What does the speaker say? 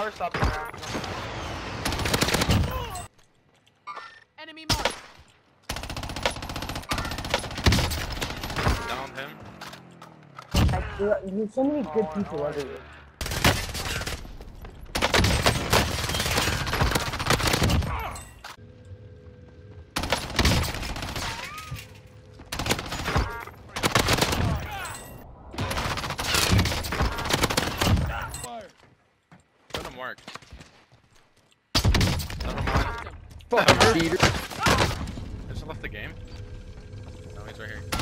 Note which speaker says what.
Speaker 1: tower stopping around.
Speaker 2: Enemy mark.
Speaker 3: Down him.
Speaker 4: I, there's so many good
Speaker 1: Oh,
Speaker 4: people
Speaker 1: no.
Speaker 4: everywhere.
Speaker 3: Marked. Never mind.
Speaker 5: Fuck,
Speaker 3: just left the game. No, he's right here.